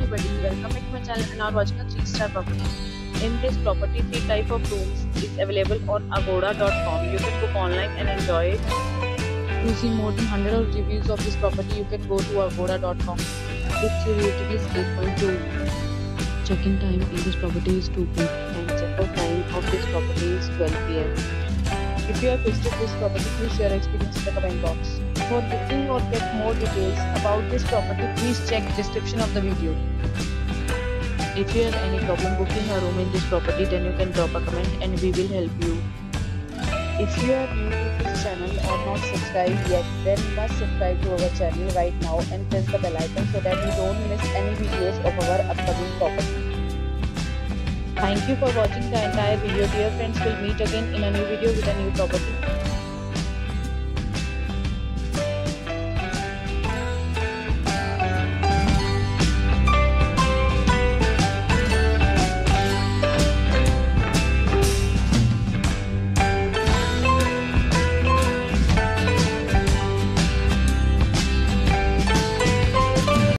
everybody, welcome back to my channel and are watching a 3-star property. In this property, 3 type of rooms is available on agoda.com. You can book online and enjoy it. To see more than 100 of reviews of this property, you can go to agoda.com. Its rating is 8.2. Check-in time in this property is 2 p.m. and check-out time of this property is 12 p.m. If you have visited this property, please share your experience in the comment box. For booking or get more details about this property, please check description of the video. If you have any problem booking a room in this property, then you can drop a comment and we will help you. If you are new to this channel or not subscribed yet, then must subscribe to our channel right now and press the bell icon so that you don't miss any videos of our upcoming property. Thank you for watching the entire video. Dear friends, we'll meet again in a new video with a new property.